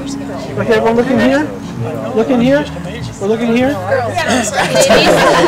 Okay, everyone look in here? Look in here? We're looking here?